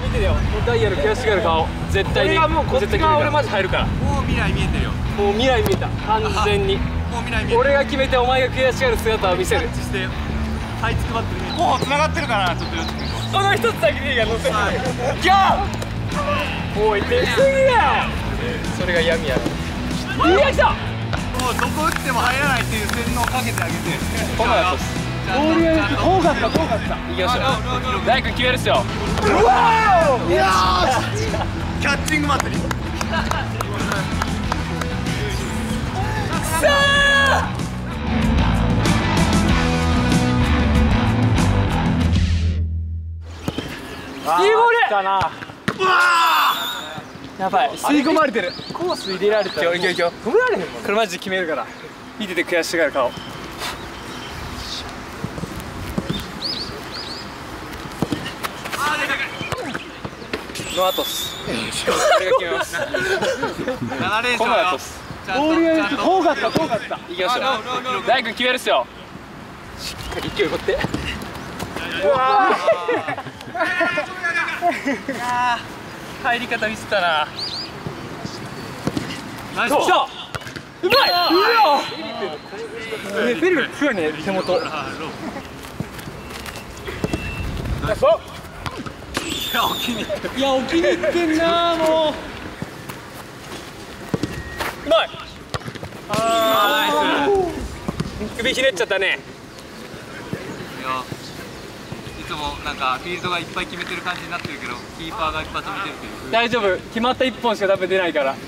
見てよ。ダイヤル悔しがる顔。絶対に。もうこっち側俺マジ入るから。もう未来見えてるよ。もう未来見えた。完全に。もう未来見えてる。俺が決めてお前が悔しがる姿を見せる。してはいつくばってるね。候補繋がってるかなちょっとよっこの一つだけでいいや乗せるギャー。おい出すぎだよそれが闇やろ。いや来たもうどこ打っても入らないっていう洗脳をかけてあげて。この後。ボールやる遠かった遠かった行きましょう。大工決めるっすよ。うわいやキャッチング祭り。さあいいボールだな。やばい。吸い込まれてる。コース入れられた。らいけいけ。止められへんもんこれマジで決めるから。見てて悔しがる顔ノアトスこれが決めます7連この勝よ後っすボールやる遠かった遠かった行きましょう大工決めるっすよしっかり勢い持ってうわー入り方ミスったなナイス来たうまいうわえフェル強いね手元いやお気に入りいや置きにいってんなもう。うまい。あー首ひねっちゃったね。いやいつもなんかフィールドがいっぱい決めてる感じになってるけどキーパーが一発見てるけど。大丈夫。決まった1本しか多分出ないから。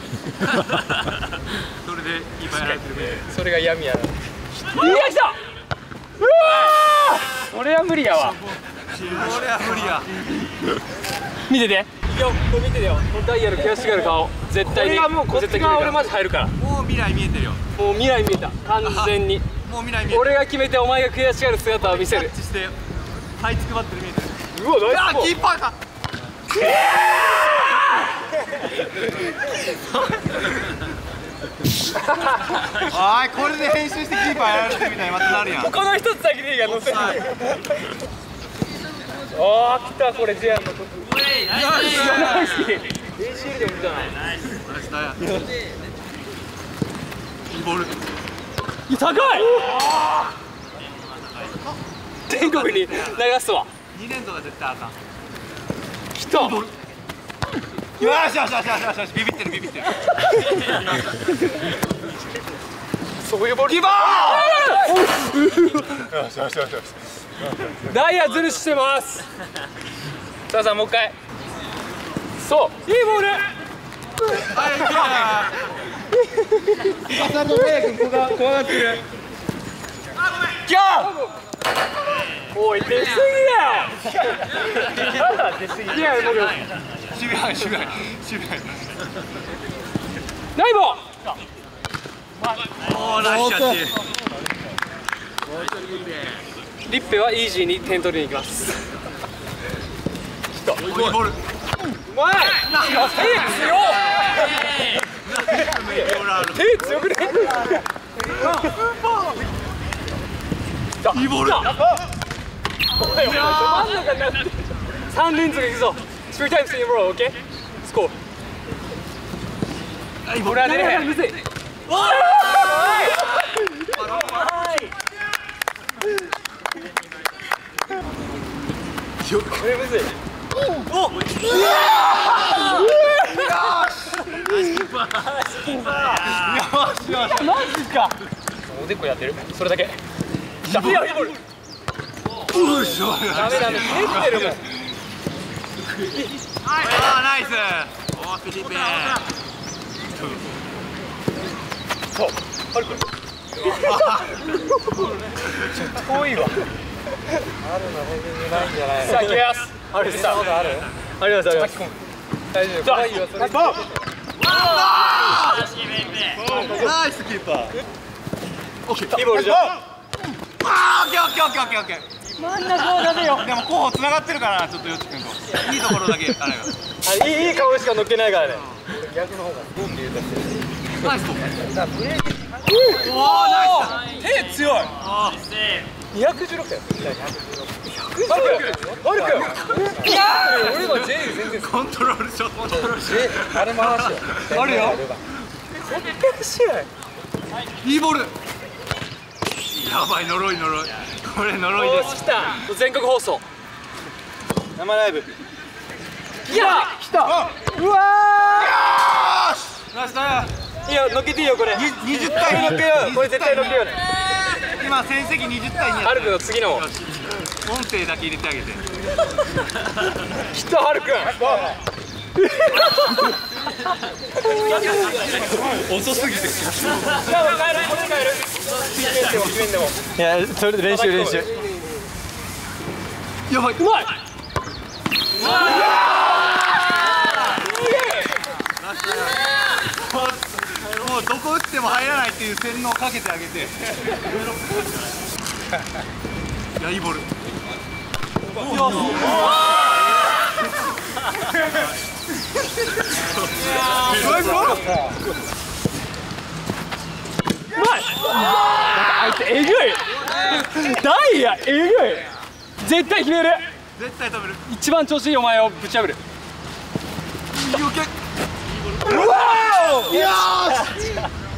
それでキーパーやられてるそれが闇やな。いや来た！うわー！俺は無理やわ。これは無理や見てて。いやこれ見ててよ。ダイヤル悔しがる顔。絶対にもうこっち側俺マジ入るから。もう未来見えてるよ。もう未来見えた。完全に。もう未来見えてる。俺が決めてお前が悔しがる姿を見せる。キャッチしてはいつくばってる見えてる。うわいやキーパーが おいこれで編集してキーパーやられてるみたいにまたなるやん。この一つだけでいいや乗せるあー来たこれジェアンの曲ナイス。ACL でも見たないいいボールいや高い全国に流すわ2連続は絶対あかん来たよしよしよしよしよしよしビビってるビビってるそういうボールキーパー。ダイヤズルしてます。さあさんもう一回。そう。いいボール。朝のメイ君怖がってるキャーおい出過ぎだよ出過ぎいやもう守備範囲守備範囲守備範囲ナイボおーナイスキャッチリッペはイージーに点取りに行きます。うまい手強っ手強くね。いいボール。おいおいど真ん中になって。3連続いくぞ。3 times in a row OK スコーいいボール俺は出れへんむずいこれむずいよしよしマジかおでこやってるそれだけいやいやいいボールよしよしダメダメ蹴ってるもんあナイスおフィリペそう。あれこれ遠いわ。あるの全然ないんじゃないさあ行きます。あるさあるあります。あります。大丈夫怖いよそれナイスキーパー。オッケー。いいボールじゃん。あーオッケーオッケーオッケーオッケー。真ん中を出せよ。でも候補繋がってるからなちょっとよっちくんと。いいところだけあれが。あいい顔しか乗っけないからね。ナイスおおナイス手強い。あ216点。116悪く悪くいや俺は J 全コントロールショット。あれ回しよあるよいいボールやばい呪い呪い。これ呪いです。来た。全国放送。生ライブ。いや来た。うわナイスだーいや乗っけていいよこれ。20対乗っけようこれ絶対乗っけよ今成績20対2やハルくんの次の。音声だけ入れてあげて。きたハルくん遅すぎて。いやそれで練習練習。やばい。うまい。もうどこ打っても入らないっていう洗脳をかけてあげて。いやいいボール。あいつえぐい。ダイヤえぐい。絶対決める。絶対止める。一番調子いいお前をぶち破る。余計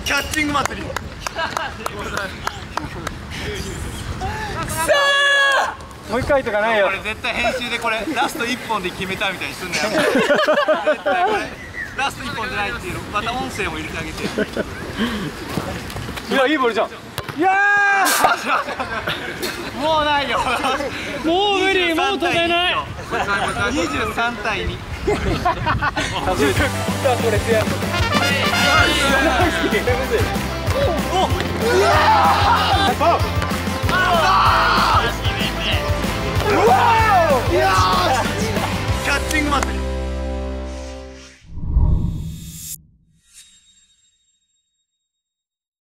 キャッチング祭り。もう一回とかないよ。これ絶対編集でこれラスト一本で決めたみたいにすん 絶対これラスト一本じゃないっていうのまた音声も入れてあげて。いやいいボールじゃん。いや もうないよ。もう無理もう止めない。23対2 23対2うわ